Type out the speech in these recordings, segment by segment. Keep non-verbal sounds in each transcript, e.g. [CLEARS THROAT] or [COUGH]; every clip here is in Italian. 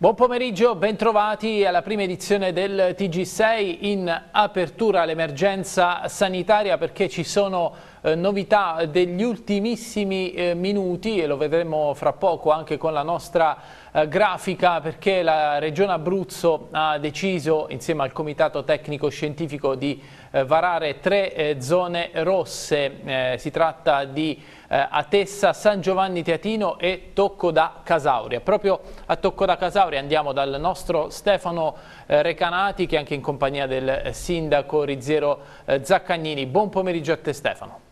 Buon pomeriggio, bentrovati alla prima edizione del TG6 in apertura all'emergenza sanitaria perché ci sono eh, novità degli ultimissimi eh, minuti e lo vedremo fra poco anche con la nostra grafica perché la Regione Abruzzo ha deciso insieme al Comitato Tecnico Scientifico di eh, varare tre eh, zone rosse, eh, si tratta di Atessa, San Giovanni Teatino e Tocco da Casauria. Proprio a Tocco da Casauria andiamo dal nostro Stefano Recanati che è anche in compagnia del sindaco Rizziero Zaccagnini. Buon pomeriggio a te Stefano.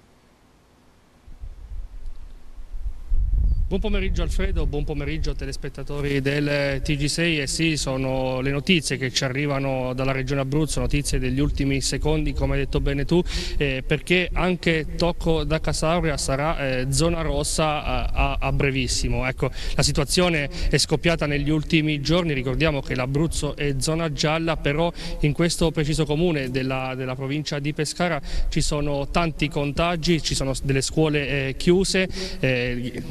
Buon pomeriggio Alfredo, buon pomeriggio telespettatori del TG6 e sì, sono le notizie che ci arrivano dalla regione Abruzzo, notizie degli ultimi secondi come hai detto bene tu, eh, perché anche Tocco da Casauria sarà eh, zona rossa a, a, a, brevissimo. Ecco, la situazione è scoppiata negli ultimi giorni, ricordiamo che l'Abruzzo è zona gialla, però in questo preciso comune della, della, provincia di Pescara ci sono tanti contagi, ci sono delle scuole eh, chiuse eh,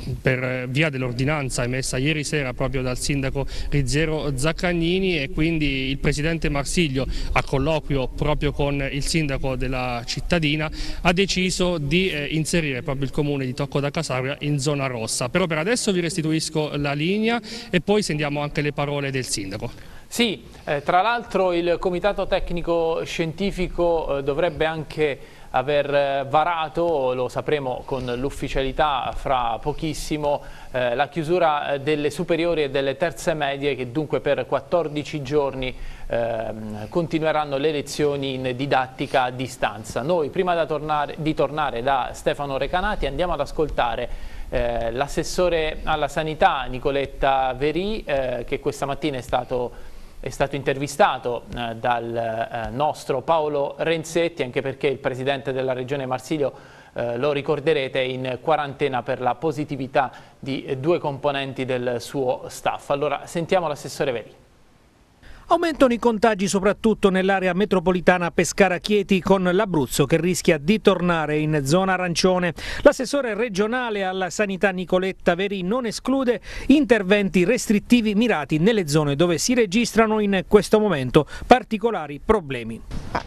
eh, via dell'ordinanza emessa ieri sera proprio dal sindaco Rizziero Zaccagnini e quindi il presidente Marsiglio a colloquio proprio con il sindaco della cittadina ha deciso di eh, inserire proprio il comune di Tocco da Casauria in zona rossa. Però per adesso vi restituisco la linea e poi sentiamo anche le parole del sindaco. Sì, eh, tra l'altro il comitato tecnico scientifico eh, dovrebbe anche aver eh, varato, lo sapremo con l'ufficialità fra pochissimo, eh, la chiusura eh, delle superiori e delle terze medie che dunque per 14 giorni eh, continueranno le lezioni in didattica a distanza. Noi prima tornare, di tornare da Stefano Recanati andiamo ad ascoltare eh, l'assessore alla sanità Nicoletta Verì eh, che questa mattina è stato è stato intervistato eh, dal eh, nostro Paolo Renzetti, anche perché il presidente della regione Marsilio, eh, lo ricorderete, è in quarantena per la positività di due componenti del suo staff. Allora sentiamo l'assessore Veri. Aumentano i contagi soprattutto nell'area metropolitana Pescara-Chieti con l'Abruzzo che rischia di tornare in zona arancione. L'assessore regionale alla sanità Nicoletta Veri non esclude interventi restrittivi mirati nelle zone dove si registrano in questo momento particolari problemi.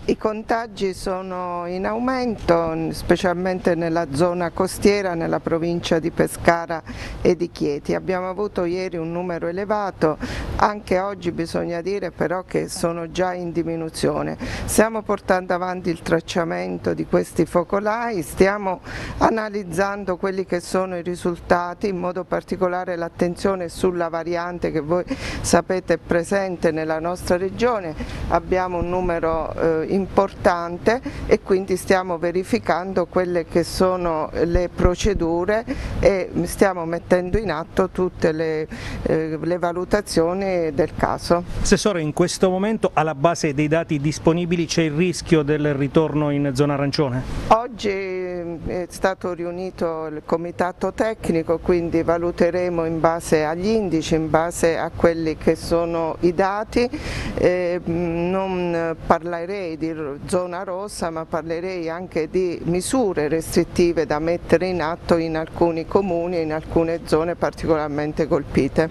I contagi sono in aumento, specialmente nella zona costiera, nella provincia di Pescara e di Chieti. Abbiamo avuto ieri un numero elevato, anche oggi bisogna dire dire però che sono già in diminuzione. Stiamo portando avanti il tracciamento di questi focolai, stiamo analizzando quelli che sono i risultati, in modo particolare l'attenzione sulla variante che voi sapete è presente nella nostra regione, abbiamo un numero eh, importante e quindi stiamo verificando quelle che sono le procedure e stiamo mettendo in atto tutte le, eh, le valutazioni del caso. Assessore, in questo momento alla base dei dati disponibili c'è il rischio del ritorno in zona arancione? Oggi eh, è stato riunito il comitato tecnico, quindi valuteremo in base agli indici, in base a quelli che sono i dati, eh, non parlerei di zona rossa ma parlerei anche di misure restrittive da mettere in atto in alcuni comuni e in alcune zone particolarmente colpite.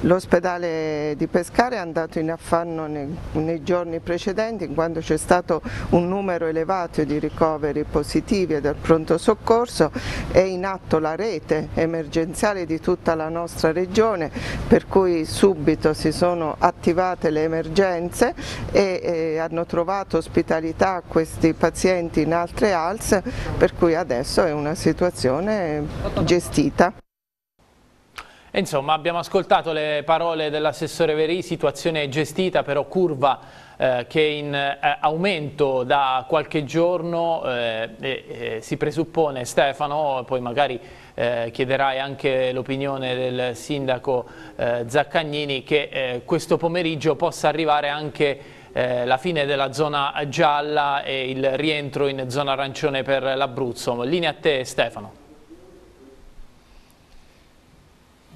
L'ospedale di Pescara è andato in affare fanno nei, nei giorni precedenti quando c'è stato un numero elevato di ricoveri positivi del pronto soccorso è in atto la rete emergenziale di tutta la nostra regione per cui subito si sono attivate le emergenze e, e hanno trovato ospitalità questi pazienti in altre ALS per cui adesso è una situazione gestita. Insomma, abbiamo ascoltato le parole dell'assessore Veri, situazione gestita però curva eh, che in eh, aumento da qualche giorno, eh, eh, si presuppone Stefano, poi magari eh, chiederai anche l'opinione del sindaco eh, Zaccagnini, che questo pomeriggio possa arrivare anche la fine della zona gialla e il rientro in zona arancione per l'Abruzzo. Linea a te Stefano.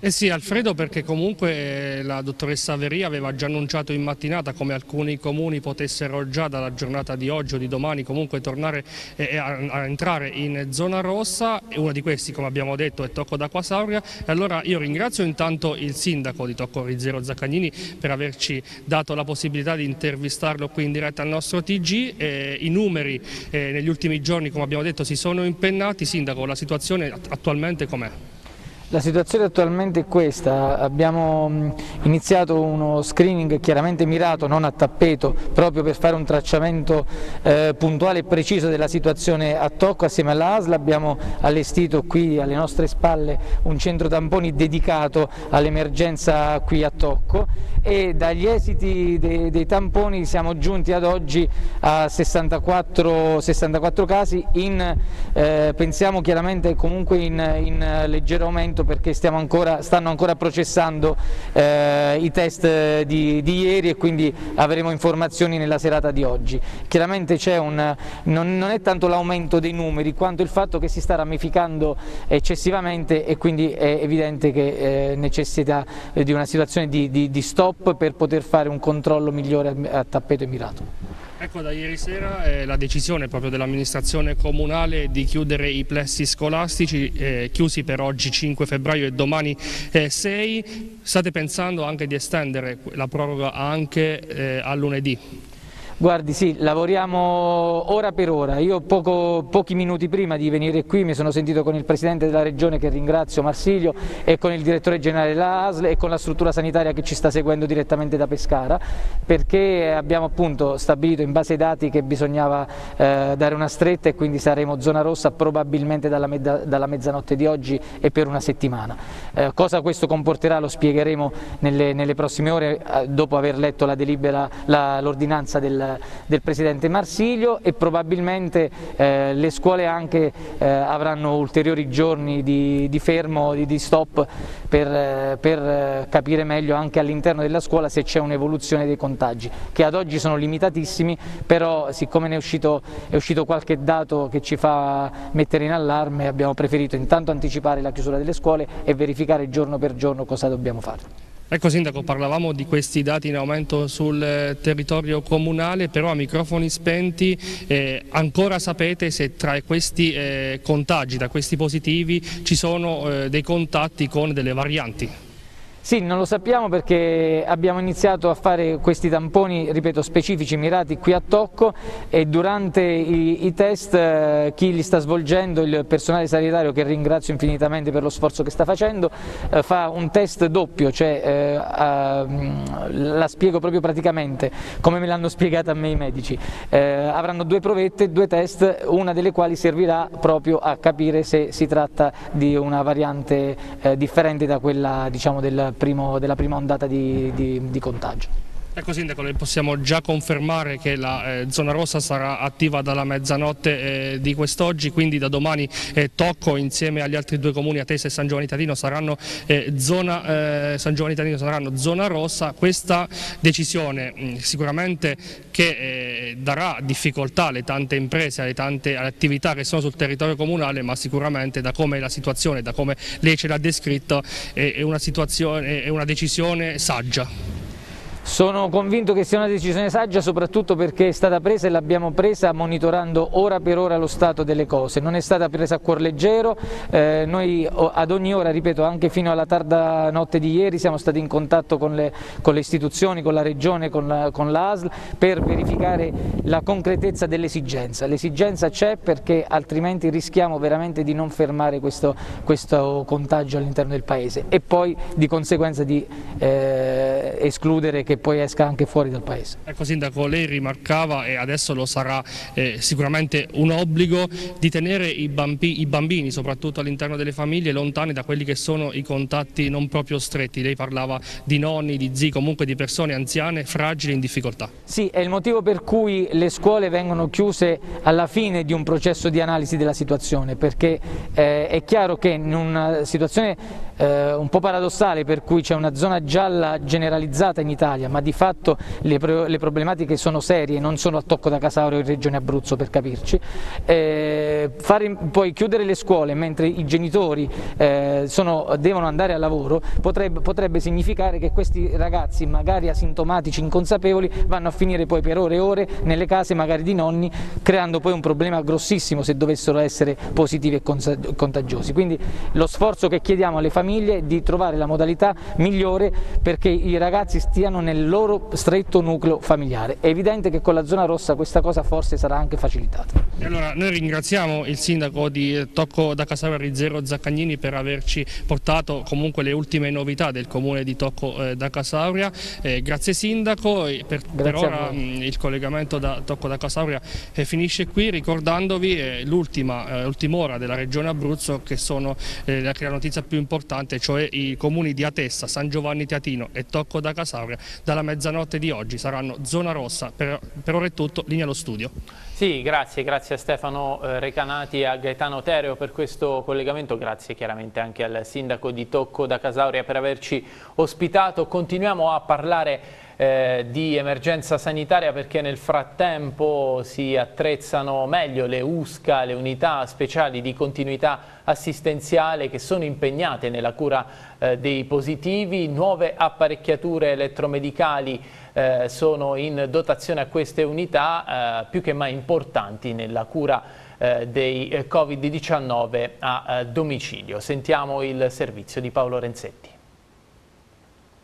Eh sì, Alfredo, perché comunque la dottoressa Veria aveva già annunciato in mattinata come alcuni comuni potessero già dalla giornata di oggi o di domani comunque tornare eh, a, a, entrare in zona rossa e uno di questi, come abbiamo detto, è Tocco d'Acqua Sauria. E allora io ringrazio intanto il sindaco di Tocco Rizzero Zaccagnini per averci dato la possibilità di intervistarlo qui in diretta al nostro TG. Eh, I numeri eh, negli ultimi giorni, come abbiamo detto, si sono impennati. Sindaco, la situazione attualmente com'è? La situazione attualmente è questa, abbiamo iniziato uno screening chiaramente mirato, non a tappeto, proprio per fare un tracciamento eh, puntuale e preciso della situazione a Tocco, assieme alla ASL abbiamo allestito qui alle nostre spalle un centro tamponi dedicato all'emergenza qui a Tocco e dagli esiti dei, dei, tamponi siamo giunti ad oggi a 64, 64 casi, in, eh, pensiamo chiaramente comunque in, in leggero aumento momento perché ancora, stanno ancora processando eh, i test di, di, ieri e quindi avremo informazioni nella serata di oggi. Chiaramente un, non, non, è tanto l'aumento dei numeri quanto il fatto che si sta ramificando eccessivamente e quindi è evidente che eh, necessita di una situazione di, di, di stop per poter fare un controllo migliore a tappeto e mirato. Ecco da ieri sera eh, la decisione proprio dell'amministrazione comunale di chiudere i plessi scolastici eh, chiusi per oggi 5 febbraio e domani eh, 6. State pensando anche di estendere la proroga anche eh, a lunedì? Guardi sì, lavoriamo ora per ora, io poco, pochi minuti prima di venire qui mi sono sentito con il Presidente della Regione che ringrazio Marsilio e con il Direttore Generale della ASL e con la struttura sanitaria che ci sta seguendo direttamente da Pescara perché abbiamo appunto stabilito in base ai dati che bisognava eh, dare una stretta e quindi saremo zona rossa probabilmente dalla, mezza, dalla mezzanotte di oggi e per una settimana. Eh, cosa questo comporterà lo spiegheremo nelle, nelle prossime ore eh, dopo aver letto l'ordinanza del del, Presidente Marsiglio e probabilmente eh, le scuole anche eh, avranno ulteriori giorni di, di fermo, di, di, stop per, eh, per eh, capire meglio anche all'interno della scuola se c'è un'evoluzione dei contagi che ad oggi sono limitatissimi però siccome è uscito, è uscito qualche dato che ci fa mettere in allarme abbiamo preferito intanto anticipare la chiusura delle scuole e verificare giorno per giorno cosa dobbiamo fare. Ecco Sindaco, parlavamo di questi dati in aumento sul eh, territorio comunale, però a microfoni spenti eh, ancora sapete se tra questi eh, contagi, da questi positivi, ci sono eh, dei contatti con delle varianti? Sì, non lo sappiamo perché abbiamo iniziato a fare questi tamponi, ripeto, specifici, mirati qui a Tocco e durante i, i test eh, chi li sta svolgendo, il personale sanitario che ringrazio infinitamente per lo sforzo che sta facendo, eh, fa un test doppio, cioè eh, la spiego proprio praticamente come me l'hanno spiegata a me i medici. Eh, avranno due provette, due test, una delle quali servirà proprio a capire se si tratta di una variante differente da quella diciamo, del primo, della prima ondata di, di, di contagio. Ecco Sindaco, possiamo già confermare che la eh, zona rossa sarà attiva dalla mezzanotte eh, di quest'oggi, quindi da domani eh, Tocco insieme agli altri due comuni, Atesa e San Giovanni saranno, eh, zona, eh, San Giovanni saranno zona rossa. Questa decisione mh, sicuramente che eh, darà difficoltà alle tante imprese, alle tante attività che sono sul territorio comunale, ma sicuramente da come la situazione, da come lei ce l'ha descritto, è una, è una decisione saggia. Sono convinto che sia una decisione saggia soprattutto perché è stata presa e l'abbiamo presa monitorando ora per ora lo stato delle cose, non è stata presa a cuor leggero, eh, noi ad ogni ora, ripeto, anche fino alla tarda notte di ieri siamo stati in contatto con le, con le istituzioni, con la Regione, con la, con la per verificare la concretezza dell'esigenza. L'esigenza c'è perché altrimenti rischiamo veramente di non fermare questo, questo contagio all'interno del Paese e poi di conseguenza di eh, escludere che poi esca anche fuori dal Paese. Ecco Sindaco, lei rimarcava e adesso lo sarà eh, sicuramente un obbligo di tenere i, bambi, i bambini, soprattutto all'interno delle famiglie, lontani da quelli che sono i contatti non proprio stretti. Lei parlava di nonni, di zii, comunque di persone anziane, fragili, in difficoltà. Sì, è il motivo per cui le scuole vengono chiuse alla fine di un processo di analisi della situazione, perché eh, è chiaro che in una situazione eh, un po' paradossale per cui c'è una zona gialla generalizzata in Italia ma di fatto le, pro le problematiche sono serie, non sono a tocco da Casaurio in regione Abruzzo per capirci, eh, fare, poi chiudere le scuole mentre i genitori eh, sono, devono andare al lavoro potrebbe, potrebbe significare che questi ragazzi magari asintomatici, inconsapevoli vanno a finire poi per ore e ore nelle case magari di nonni creando poi un problema grossissimo se dovessero essere positivi e contagiosi. Quindi lo sforzo che chiediamo alle famiglie è di trovare la modalità migliore perché i ragazzi stiano nel loro stretto nucleo familiare. È evidente che con la zona rossa questa cosa forse sarà anche facilitata. E allora noi ringraziamo il sindaco di Tocco da Casava Rizzero Zaccagnini per averci portato comunque le ultime novità del comune di Tocco eh, da Casauria. Eh, grazie sindaco, per, per ora mh, il collegamento da Tocco da Casauria eh, finisce qui ricordandovi eh, l'ultima eh, ora della regione Abruzzo che sono la, la notizia più importante, cioè i comuni di Atessa, San Giovanni Teatino e Tocco da Casauria dalla mezzanotte di oggi saranno zona rossa. Per, per ora è tutto, linea allo studio. Sì, grazie, grazie a Stefano eh, Recanati e a Gaetano Tereo per questo collegamento, grazie chiaramente anche al sindaco di Tocco da Casauria per averci ospitato. Continuiamo a parlare eh, di emergenza sanitaria perché nel frattempo si attrezzano meglio le USCA, le unità speciali di continuità assistenziale che sono impegnate nella cura eh, dei positivi, nuove apparecchiature elettromedicali eh, sono in dotazione a queste unità eh, più che mai importanti nella cura eh, dei eh, Covid-19 a domicilio. Sentiamo il servizio di Paolo Renzetti.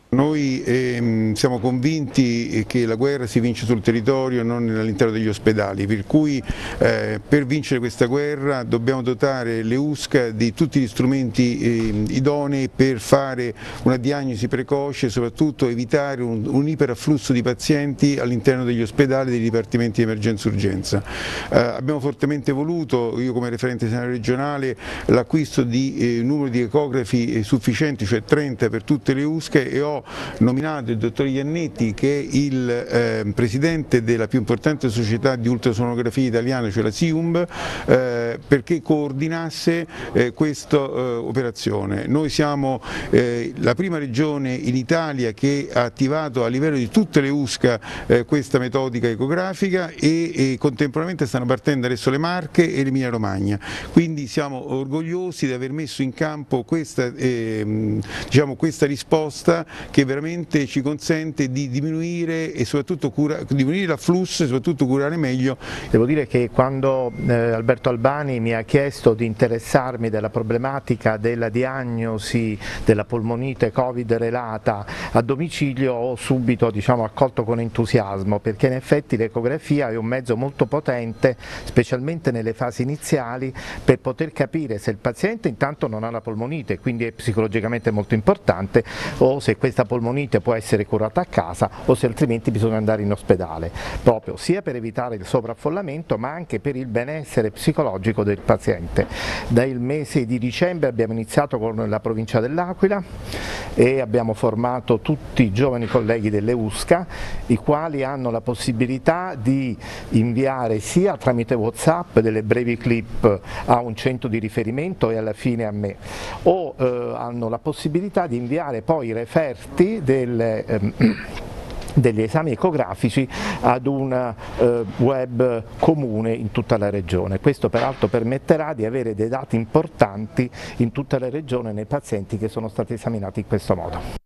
Noi ehm, siamo convinti che la guerra si vince sul territorio e non all'interno degli ospedali, per cui eh, per vincere questa guerra dobbiamo dotare le USCA di tutti gli strumenti eh, idonei per fare una diagnosi precoce e soprattutto evitare un, un iperafflusso di pazienti all'interno degli ospedali e dei dipartimenti di emergenza urgenza. Eh, abbiamo fortemente voluto, io come referente sanitario regionale, l'acquisto di eh, numero di ecografi eh, sufficienti, cioè 30 per tutte le USCA e ho nominato il dottor Iannetti che è il eh, presidente della più importante società di ultrasonografia italiana, cioè la SIUMB, eh, perché coordinasse eh, questa eh, operazione. Noi siamo eh, la prima regione in Italia che ha attivato a livello di tutte le USCA eh, questa metodica ecografica e, e, contemporaneamente stanno partendo adesso le Marche e l'Emilia Romagna. Quindi siamo orgogliosi di aver messo in campo questa, ehm, diciamo, questa risposta che veramente ci consente di diminuire e soprattutto cura, diminuire l'afflusso e soprattutto curare meglio. Devo dire che quando eh, Alberto Albani mi ha chiesto di interessarmi della problematica della diagnosi della polmonite Covid relata a domicilio ho subito diciamo, accolto con entusiasmo perché in effetti l'ecografia è un mezzo molto potente specialmente nelle fasi iniziali per poter capire se il paziente intanto non ha la polmonite quindi è psicologicamente molto importante o se questa polmonite può essere curata a casa o se altrimenti bisogna andare in ospedale, proprio sia per evitare il sovraffollamento ma anche per il benessere psicologico del paziente. Dal mese di dicembre abbiamo iniziato con la provincia dell'Aquila e abbiamo formato tutti i giovani colleghi delle USCA i quali hanno la possibilità di inviare sia tramite Whatsapp delle brevi clip a un centro di riferimento e alla fine a me o eh, hanno la possibilità di inviare poi i referti dati delle, ehm, [CLEARS THROAT] degli esami ecografici ad un eh, web comune in tutta la regione. Questo peraltro permetterà di avere dei dati importanti in tutta la regione nei pazienti che sono stati esaminati in questo modo.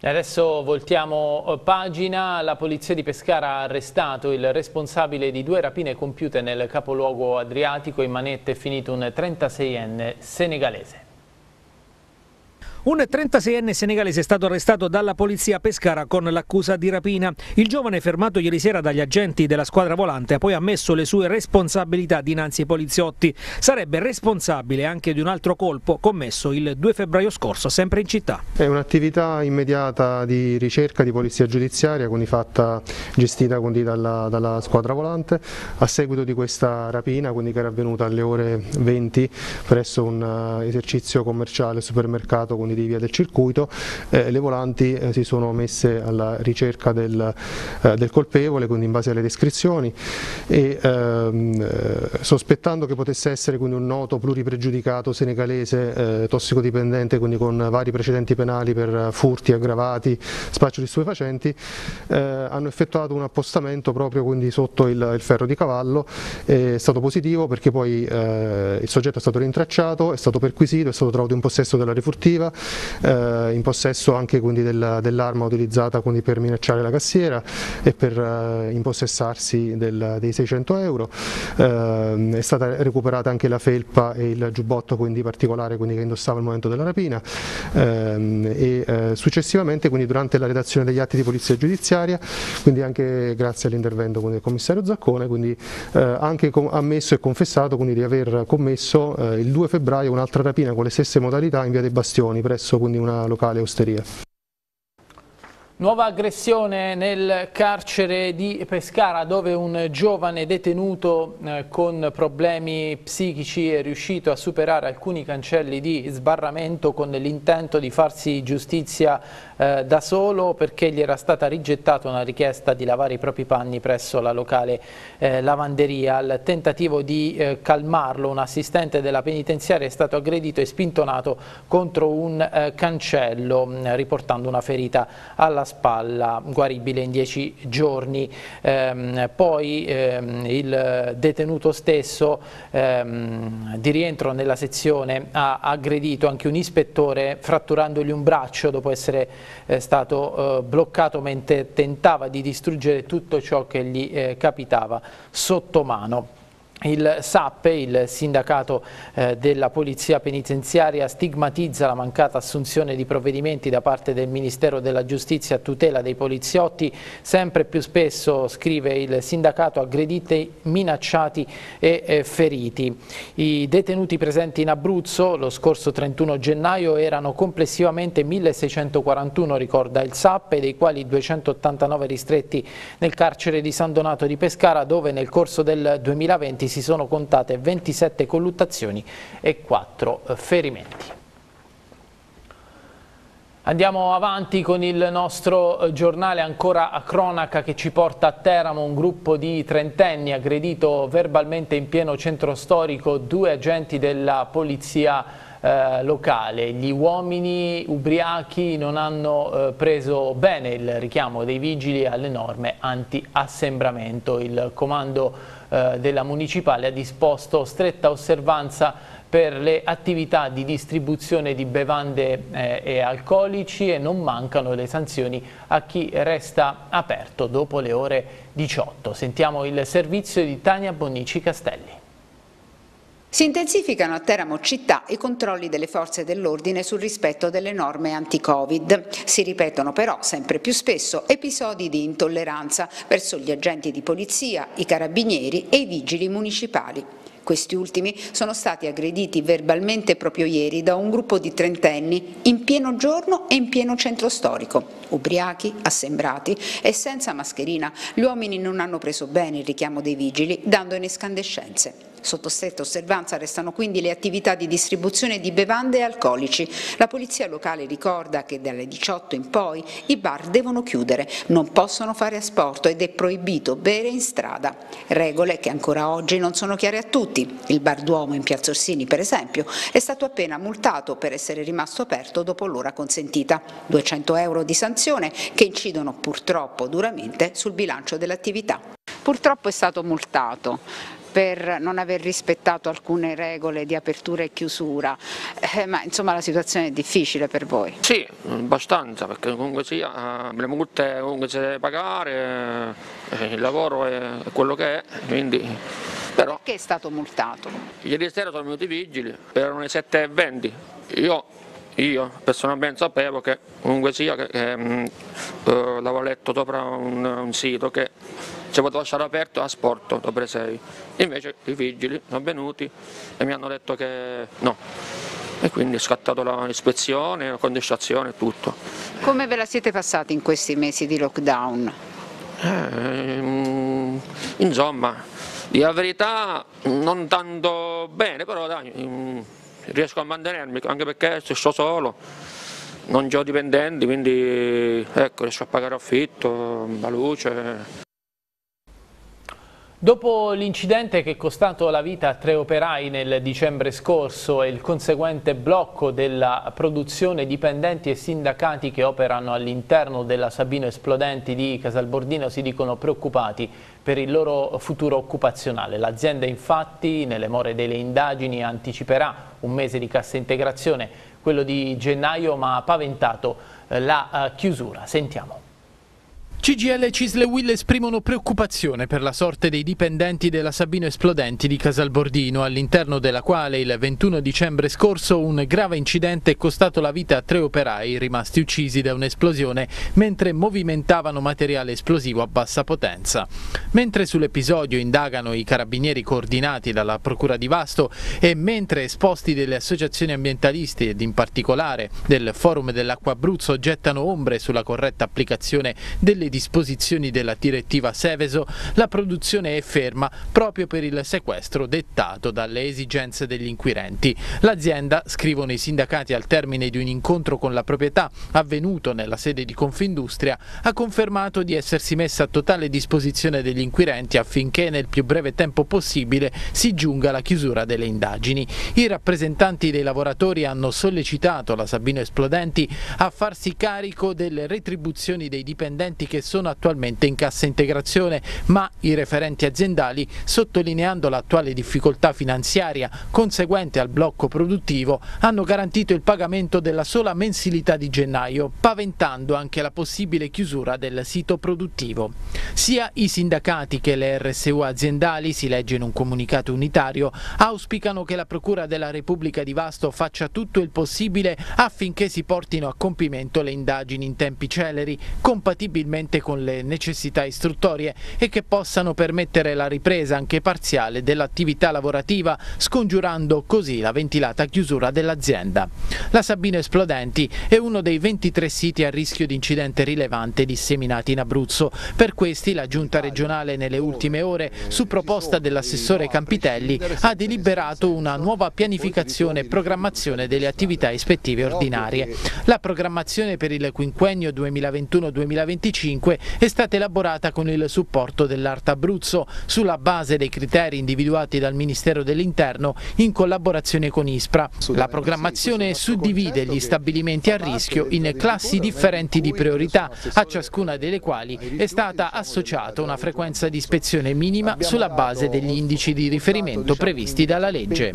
Adesso voltiamo eh, pagina, la polizia di Pescara ha arrestato il responsabile di due rapine compiute nel capoluogo adriatico, in manette è finito un 36enne senegalese. Un 36enne senegalese è stato arrestato dalla polizia Pescara con l'accusa di rapina. Il giovane fermato ieri sera dagli agenti della squadra volante ha poi ammesso le sue responsabilità dinanzi ai poliziotti. Sarebbe responsabile anche di un altro colpo commesso il 2 febbraio scorso, sempre in città. È un'attività immediata di ricerca di polizia giudiziaria, fatta, gestita dalla, dalla squadra volante, a seguito di questa rapina, che era avvenuta alle ore 20 presso un uh, esercizio commerciale supermercato quindi di via del circuito, eh, le volanti eh, si sono messe alla ricerca del, eh, del, colpevole, quindi in base alle descrizioni e ehm, eh, sospettando che potesse essere quindi un noto pluripregiudicato senegalese eh, tossicodipendente, quindi con vari precedenti penali per furti aggravati, spaccio di stupefacenti, eh, hanno effettuato un appostamento proprio quindi sotto il, il ferro di cavallo, è stato positivo perché poi il soggetto è stato rintracciato, è stato perquisito, è stato trovato in possesso della rifurtiva, eh, in possesso anche del, dell'arma utilizzata per minacciare la cassiera e per eh, impossessarsi del, dei 600 euro. Eh, è stata recuperata anche la felpa e il giubbotto quindi particolare quindi, che indossava al momento della rapina ehm, e eh, successivamente quindi, durante la redazione degli atti di polizia giudiziaria, quindi anche grazie all'intervento del commissario Zaccone, quindi, eh, anche ammesso e confessato di aver commesso eh, il 2 febbraio un'altra rapina con le stesse modalità in via dei Bastioni presso quindi una locale osteria. Nuova aggressione nel carcere di Pescara dove un giovane detenuto eh, con problemi psichici è riuscito a superare alcuni cancelli di sbarramento con l'intento di farsi giustizia eh, da solo perché gli era stata rigettata una richiesta di lavare i propri panni presso la locale eh, lavanderia. Al tentativo di calmarlo un assistente della penitenziaria è stato aggredito e spintonato contro un cancello riportando una ferita alla spalla guaribile in dieci giorni. Ehm, poi ehm, il detenuto stesso ehm, di rientro nella sezione ha aggredito anche un ispettore fratturandogli un braccio dopo essere eh, stato eh, bloccato mentre tentava di distruggere tutto ciò che gli eh, capitava sotto mano. Il SAPPE, il sindacato eh, della Polizia Penitenziaria, stigmatizza la mancata assunzione di provvedimenti da parte del Ministero della Giustizia a tutela dei poliziotti. Sempre più spesso, scrive il sindacato, aggrediti, minacciati e eh, feriti. I detenuti presenti in Abruzzo lo scorso 31 gennaio erano complessivamente 1641, ricorda il SAPPE, dei quali 289 ristretti nel carcere di San Donato di Pescara, dove nel corso del 2020 si sono contate 27 colluttazioni e 4 eh, ferimenti. Andiamo avanti con il nostro eh, giornale ancora a cronaca che ci porta a Teramo un gruppo di trentenni aggredito verbalmente in pieno centro storico due agenti della polizia eh, locale. Gli uomini ubriachi non hanno eh, preso bene il richiamo dei vigili alle norme anti-assembramento. Il comando eh, della Municipale ha disposto stretta osservanza per le attività di distribuzione di bevande eh, e alcolici e non mancano le sanzioni a chi resta aperto dopo le ore 18. Sentiamo il servizio di Tania Bonici Castelli. Si intensificano a Teramo città i controlli delle forze dell'ordine sul rispetto delle norme anti-Covid. Si ripetono però sempre più spesso episodi di intolleranza verso gli agenti di polizia, i carabinieri e i vigili municipali. Questi ultimi sono stati aggrediti verbalmente proprio ieri da un gruppo di trentenni in pieno giorno e in pieno centro storico. Ubriachi, assembrati e senza mascherina, gli uomini non hanno preso bene il richiamo dei vigili, dando in escandescenze. Sotto stretta osservanza restano quindi le attività di distribuzione di bevande e alcolici. La polizia locale ricorda che dalle 18 in poi i bar devono chiudere, non possono fare asporto ed è proibito bere in strada. Regole che ancora oggi non sono chiare a tutti. Il bar Duomo in Piazza Orsini, per esempio, è stato appena multato per essere rimasto aperto dopo l'ora consentita. 200 euro di sanzione che incidono purtroppo duramente sul bilancio dell'attività. Purtroppo è stato multato per non aver rispettato alcune regole di apertura e chiusura, eh, ma insomma la situazione è difficile per voi. Sì, abbastanza, perché comunque sia, le multe comunque si deve pagare, eh, il lavoro è quello che è, quindi... Però, Perché è stato multato? Ieri sera sono venuti i vigili, erano le 7.20, io io personalmente sapevo che comunque sia che, che mm, eh, l'avevo letto sopra un, un, sito che si poteva lasciare aperto a sport dopo le 6 invece i vigili sono venuti e mi hanno detto che no e quindi è scattato l'ispezione, la contestazione e tutto. Come ve la siete passati in questi mesi di lockdown? Eh, insomma, di la verità non tanto bene, però dai, riesco a mantenermi, anche perché se sto solo non ho dipendenti, quindi ecco, riesco a pagare affitto, la luce. Dopo l'incidente che è costato la vita a tre operai nel dicembre scorso e il conseguente blocco della produzione, dipendenti e sindacati che operano all'interno della Sabino Esplodenti di Casalbordino si dicono preoccupati per il loro futuro occupazionale. L'azienda infatti nelle more delle indagini anticiperà un mese di cassa integrazione, quello di gennaio, ma ha paventato eh, la eh, chiusura. Sentiamo. CGL e Cisle Will esprimono preoccupazione per la sorte dei dipendenti della Sabino Esplodenti di Casalbordino, all'interno della quale il 21 dicembre scorso un grave incidente è costato la vita a tre operai rimasti uccisi da un'esplosione mentre movimentavano materiale esplosivo a bassa potenza. Mentre sull'episodio indagano i carabinieri coordinati dalla Procura di Vasto e mentre esposti delle associazioni ambientalisti ed in particolare del Forum dell'Acqua Abruzzo gettano ombre sulla corretta applicazione delle disposizioni della direttiva Seveso, la produzione è ferma proprio per il sequestro dettato dalle esigenze degli inquirenti. L'azienda, scrivono i sindacati al termine di un incontro con la proprietà avvenuto nella sede di Confindustria, ha confermato di essersi messa a totale disposizione degli inquirenti affinché nel più breve tempo possibile si giunga alla chiusura delle indagini. I rappresentanti dei lavoratori hanno sollecitato la Sabino Esplodenti a farsi carico delle retribuzioni dei dipendenti che che sono attualmente in cassa integrazione, ma i referenti aziendali, sottolineando l'attuale difficoltà finanziaria conseguente al blocco produttivo, hanno garantito il pagamento della sola mensilità di gennaio, paventando anche la possibile chiusura del sito produttivo. Sia i sindacati che le RSU aziendali, si legge in un comunicato unitario, auspicano che la Procura della Repubblica di Vasto faccia tutto il possibile affinché si portino a compimento le indagini in tempi celeri, compatibilmente coerente con le necessità istruttorie e che possano permettere la ripresa anche parziale dell'attività lavorativa, scongiurando così la ventilata chiusura dell'azienda. La Sabino Esplodenti è uno dei 23 siti a rischio di incidente rilevante disseminati in Abruzzo. Per questi la Giunta regionale nelle ultime ore, su proposta dell'assessore Campitelli, ha deliberato una nuova pianificazione e programmazione delle attività ispettive ordinarie. La programmazione per il quinquennio 2021-2025 2005 è stata elaborata con il supporto dell'Art Abruzzo sulla base dei criteri individuati dal Ministero dell'Interno in collaborazione con ISPRA. La programmazione suddivide gli stabilimenti a rischio in classi differenti di priorità, a ciascuna delle quali è stata associata una frequenza di ispezione minima sulla base degli indici di riferimento previsti dalla legge.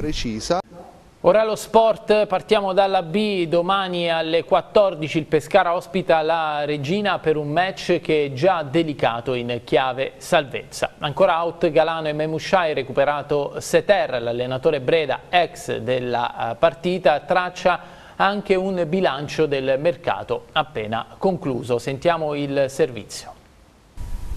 Ora lo sport, partiamo dalla B, domani alle 14 il Pescara ospita la Regina per un match che è già delicato in chiave salvezza. Ancora out Galano e Memushai, recuperato Seter, l'allenatore Breda, ex della eh, partita, traccia anche un bilancio del mercato appena concluso. Sentiamo il servizio.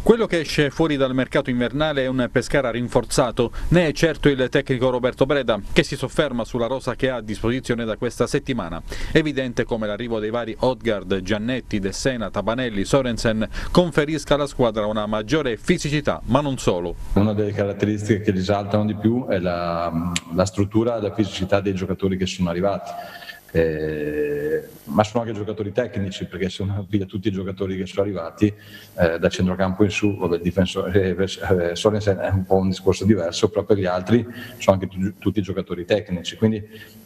Quello che esce fuori dal mercato invernale è un Pescara rinforzato, ne è certo il tecnico Roberto Breda, che si sofferma sulla rosa che ha a disposizione da questa settimana. Evidente come l'arrivo dei vari Odgard, Giannetti, De Sena, Tabanelli, Sorensen conferisca alla squadra una maggiore fisicità, ma non solo. Una delle caratteristiche che risaltano di più è la, la struttura e la fisicità dei giocatori che sono arrivati eh, ma sono anche giocatori tecnici perché sono [LAUGHS] via tutti i giocatori che sono arrivati eh, da centrocampo in su, vabbè, il difensore eh, eh, Sorensen è un po' un discorso diverso, però per gli altri sono anche tu, tutti giocatori tecnici, quindi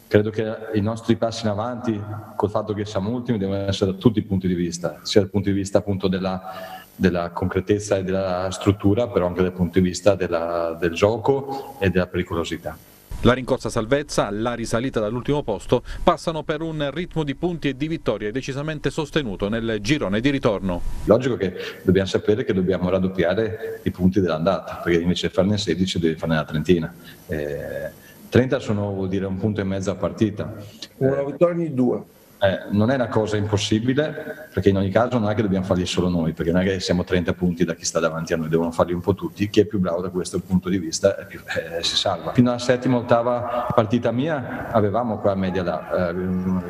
credo che i nostri passi in avanti col fatto che siamo ultimi devono essere da tutti i punti di vista, sia dal punto di vista appunto della della concretezza e della struttura, però anche dal punto di vista della, del gioco e della pericolosità. La rincorsa salvezza, la risalita dall'ultimo posto passano per un ritmo di punti e di vittorie decisamente sostenuto nel girone di ritorno. Logico che dobbiamo sapere che dobbiamo raddoppiare i punti dell'andata, perché invece di farne 16 devi farne una trentina. Eh, 30 sono, vuol dire un punto e mezzo a partita. Una vittoria ogni due. Eh, non è una cosa impossibile, perché in ogni caso non è che dobbiamo farli solo noi, perché non è che siamo 30 punti da chi sta davanti a noi, devono farli un po' tutti, chi è più bravo da questo punto di vista più, eh, si salva. Fino alla settima, ottava partita mia avevamo quella media là, eh,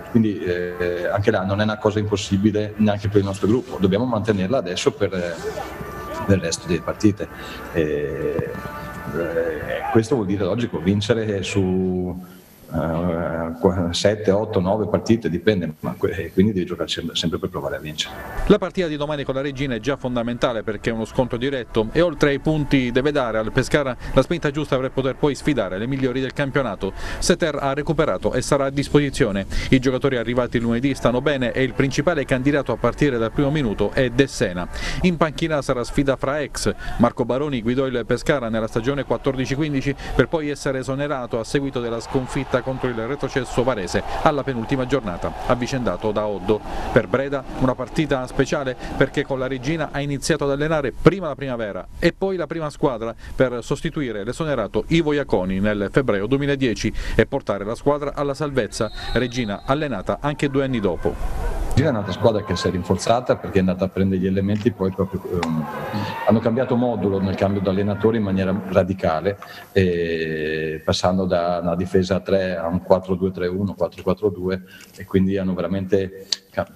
quindi eh, anche là non è una cosa impossibile neanche per il nostro gruppo, dobbiamo mantenerla adesso per, eh, per il resto delle partite. questo vuol dire, logico, vincere su 7, 8, 9 partite, dipende, ma quindi devi giocare sempre per provare a vincere. La partita di domani con la Regina è già fondamentale perché è uno scontro diretto e oltre ai punti deve dare al Pescara la spinta giusta per poter poi sfidare le migliori del campionato. Setter ha recuperato e sarà a disposizione. I giocatori arrivati lunedì stanno bene e il principale candidato a partire dal primo minuto è De Sena. In panchina sarà sfida fra ex. Marco Baroni guidò il Pescara nella stagione 14-15 per poi essere esonerato a seguito della sconfitta contro il retrocesso varese alla penultima giornata, avvicendato da Oddo. Per Breda una partita speciale perché con la Regina ha iniziato ad allenare prima la primavera e poi la prima squadra per sostituire l'esonerato Ivo Iaconi nel febbraio 2010 e portare la squadra alla salvezza, Regina allenata anche due anni dopo. È un'altra squadra che si è rinforzata perché è andata a prendere gli elementi, poi proprio um, hanno cambiato modulo nel cambio d'allenatore in maniera radicale, passando da una difesa a 3 a un 4-2-3-1, 4-4-2 e quindi hanno veramente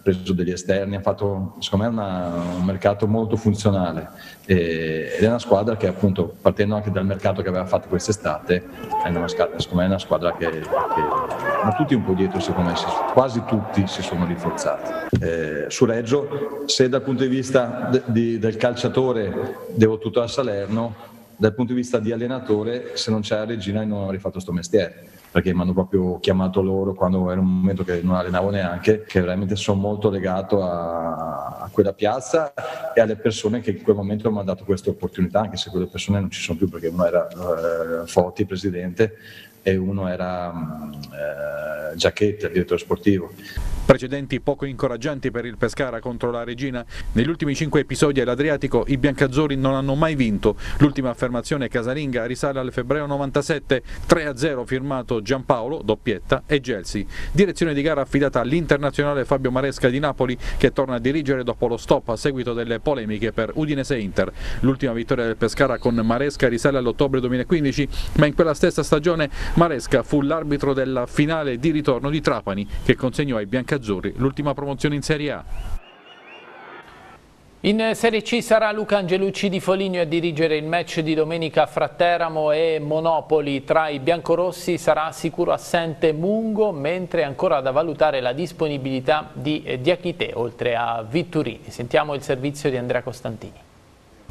preso degli esterni, ha fatto secondo me una, un mercato molto funzionale. E, ed è una squadra che appunto partendo anche dal mercato che aveva fatto quest'estate è una, secondo me è una squadra che, che ma tutti un po' dietro secondo me quasi tutti si sono rinforzati. Eh, su Reggio se dal punto di vista de, di, del calciatore devo tutto a Salerno dal punto di vista di allenatore se non c'è la regina non avrei fatto questo mestiere perché mi hanno proprio chiamato loro quando era un momento che non allenavo neanche, che veramente sono molto legato a, a quella piazza e alle persone che in quel momento mi hanno dato questa opportunità, anche se quelle persone non ci sono più perché uno era eh, Foti, presidente, e uno era eh, Giacchetti, il direttore sportivo. Precedenti poco incoraggianti per il Pescara contro la Regina. Negli ultimi cinque episodi all'Adriatico i biancazzurri non hanno mai vinto. L'ultima affermazione casalinga risale al febbraio 97, 3-0 firmato Giampaolo, doppietta e Gelsi. Direzione di gara affidata all'internazionale Fabio Maresca di Napoli che torna a dirigere dopo lo stop a seguito delle polemiche per Udinese Inter. L'ultima vittoria del Pescara con Maresca risale all'ottobre 2015, ma in quella stessa stagione Maresca fu l'arbitro della finale di ritorno di Trapani che consegnò ai biancazzurri biancazzurri, l'ultima promozione in Serie A. In Serie C sarà Luca Angelucci di Foligno a dirigere il match di domenica fra Teramo e Monopoli. Tra i biancorossi sarà sicuro assente Mungo, mentre ancora da valutare la disponibilità di Diachite, oltre a Vitturini. Sentiamo il servizio di Andrea Costantini.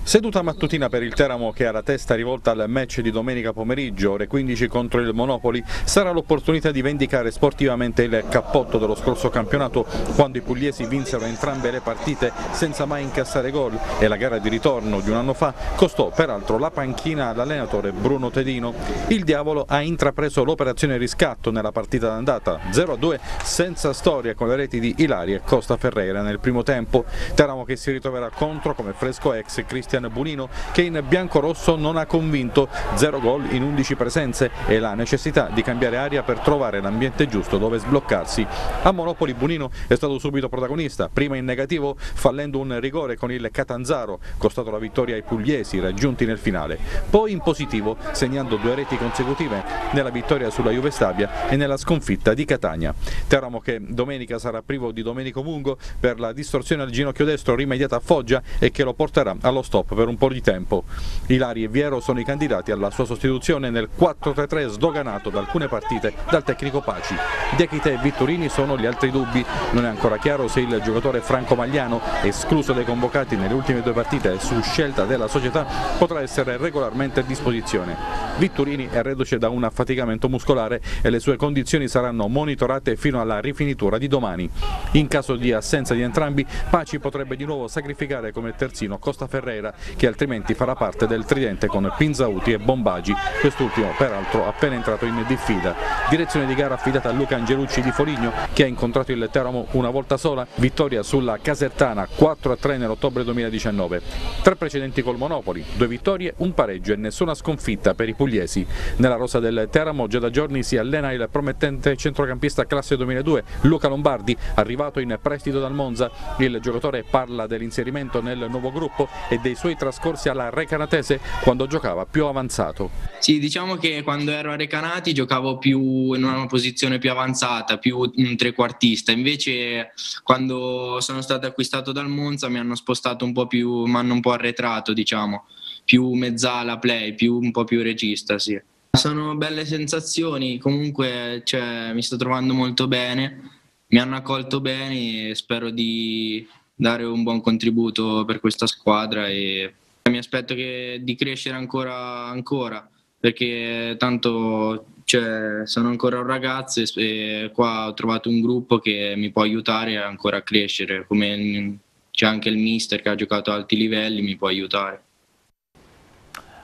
Seduta mattutina per il Teramo che ha la testa rivolta al match di domenica pomeriggio, ore 15 contro il Monopoli, sarà l'opportunità di vendicare sportivamente il cappotto dello scorso campionato quando i pugliesi vinsero entrambe le partite senza mai incassare gol e la gara di ritorno di un anno fa costò peraltro la panchina all'allenatore Bruno Tedino. Il Diavolo ha intrapreso l'operazione riscatto nella partita d'andata 0-2 senza storia con le reti di Ilari e Costa Ferreira nel primo tempo. Teramo che si ritroverà contro come fresco ex Cristiano Cristian Bunino che in bianco-rosso non ha convinto, 0 gol in 11 presenze e la necessità di cambiare aria per trovare l'ambiente giusto dove sbloccarsi. A Monopoli Bunino è stato subito protagonista, prima in negativo fallendo un rigore con il Catanzaro, costato la vittoria ai pugliesi raggiunti nel finale, poi in positivo segnando due reti consecutive nella vittoria sulla Juve Stabia e nella sconfitta di Catania. Teramo che domenica sarà privo di Domenico Mungo per la distorsione al ginocchio destro rimediata a Foggia e che lo porterà allo stop stop per un po' di tempo. Ilari e Viero sono i candidati alla sua sostituzione nel 4-3-3 sdoganato da alcune partite dal tecnico Paci. Diachite e Vittorini sono gli altri dubbi. Non è ancora chiaro se il giocatore Franco Magliano, escluso dai convocati nelle ultime due partite su scelta della società, potrà essere regolarmente a disposizione. Vittorini è reduce da un affaticamento muscolare e le sue condizioni saranno monitorate fino alla rifinitura di domani. In caso di assenza di entrambi, Paci potrebbe di nuovo sacrificare come terzino Costa Ferreira che altrimenti farà parte del tridente con Pinzauti e Bombagi, quest'ultimo peraltro appena entrato in diffida. Direzione di gara affidata a Luca Angelucci di Foligno che ha incontrato il Teramo una volta sola, vittoria sulla Casertana 4-3 nell'ottobre 2019. Tre precedenti col Monopoli, due vittorie, un pareggio e nessuna sconfitta per i pugliesi. Nella rosa del Teramo già da giorni si allena il promettente centrocampista classe 2002 Luca Lombardi, arrivato in prestito dal Monza. Il giocatore parla dell'inserimento nel nuovo gruppo e dei suoi suoi trascorsi alla Recanatese quando giocava più avanzato. Sì, diciamo che quando ero a Recanati giocavo più in una posizione più avanzata, più un trequartista, invece quando sono stato acquistato dal Monza mi hanno spostato un po' più, mi hanno un po' arretrato, diciamo, più mezzala play, più, un po' più regista, sì. Sono belle sensazioni, comunque cioè, mi sto trovando molto bene, mi hanno accolto bene e spero di dare un buon contributo per questa squadra e mi aspetto che, di crescere ancora, ancora perché tanto cioè, sono ancora un ragazzo e, qua ho trovato un gruppo che mi può aiutare ancora a crescere, come c'è anche il mister che ha giocato a alti livelli, mi può aiutare.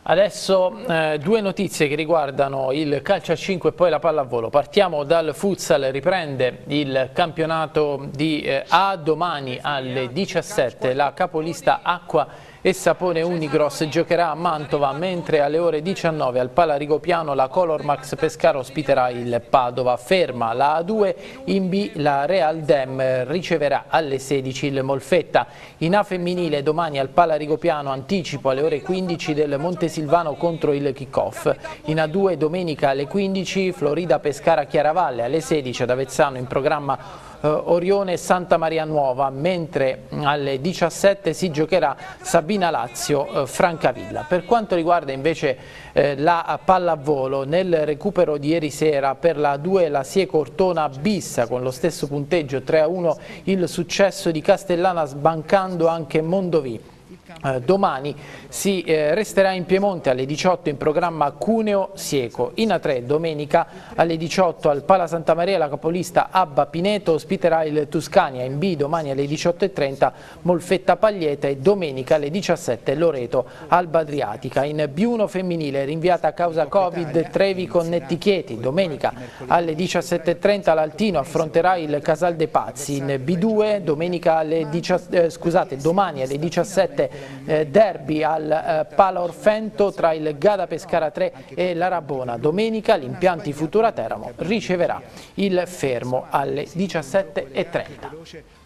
Adesso eh, due notizie che riguardano il calcio a 5 e poi la pallavolo. Partiamo dal futsal, riprende il campionato di eh, A domani alle 17, la capolista Acqua e Sapone Unigros giocherà a Mantova mentre alle ore 19 al Pala Rigopiano la Color Max Pescara ospiterà il Padova. Ferma la A2, in B la Real Dem riceverà alle 16 il Molfetta. In A femminile domani al Pala Rigopiano anticipo alle ore 15 del Montesilvano contro il kick-off. In A2 domenica alle 15 Florida Pescara Chiaravalle alle 16 ad Avezzano in programma Orione Santa Maria Nuova, mentre alle 17 si giocherà Sabina Lazio eh, Francavilla. Per quanto riguarda invece eh, la pallavolo, nel recupero di ieri sera per la 2 la Sieco Ortona Bissa con lo stesso punteggio 3-1 il successo di Castellana sbancando anche Mondovì. Eh, domani si eh, resterà in Piemonte alle 18 in programma Cuneo-Sieco. In A3 domenica alle 18 al Pala Santa Maria la capolista Abba Pineto ospiterà il Tuscania. In B domani alle 18.30 Molfetta Paglieta e domenica alle 17 Loreto Alba Adriatica. In B1 femminile rinviata a causa Covid Trevi con Nettichieti. Domenica alle 17.30 l'Altino affronterà il Casal de Pazzi. In B2 domenica alle 17, eh, scusate, domani alle 17 eh, derby al eh, Pala Orfento tra il Gada Pescara 3 e l'Arabona. Domenica l'impianti Futura Teramo riceverà il fermo alle 17.30.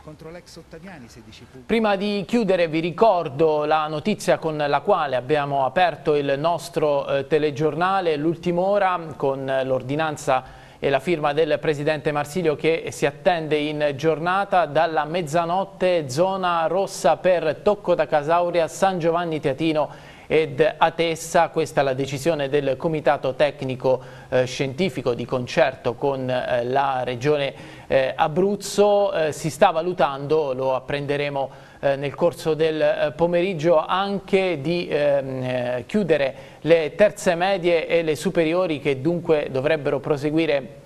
Prima di chiudere vi ricordo la notizia con la quale abbiamo aperto il nostro eh, telegiornale, l'ultima ora con l'ordinanza e la firma del Presidente Marsilio che si attende in giornata dalla mezzanotte zona rossa per Tocco da Casauria, San Giovanni Teatino ed Atessa, questa è la decisione del Comitato Tecnico eh, Scientifico di concerto con eh, la Regione eh, Abruzzo, eh, si sta valutando, lo apprenderemo nel corso del eh, pomeriggio, anche di ehm, chiudere le terze medie e le superiori che dunque dovrebbero proseguire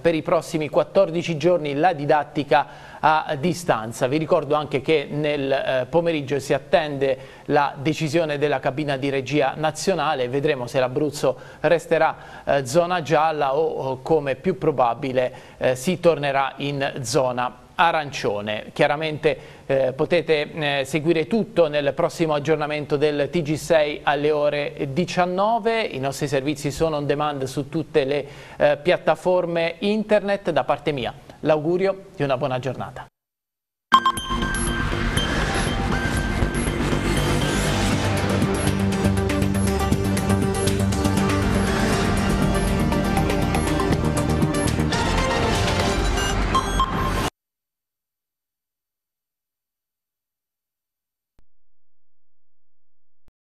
per i prossimi 14 giorni la didattica a distanza. Vi ricordo anche che nel eh, pomeriggio si attende la decisione della cabina di regia nazionale, vedremo se l'Abruzzo resterà eh, zona gialla o, come più probabile eh, si tornerà in zona arancione. Chiaramente eh, potete eh, seguire tutto nel prossimo aggiornamento del TG6 alle ore 19, i nostri servizi sono on demand su tutte le eh, piattaforme internet da parte mia l'augurio di una buona giornata.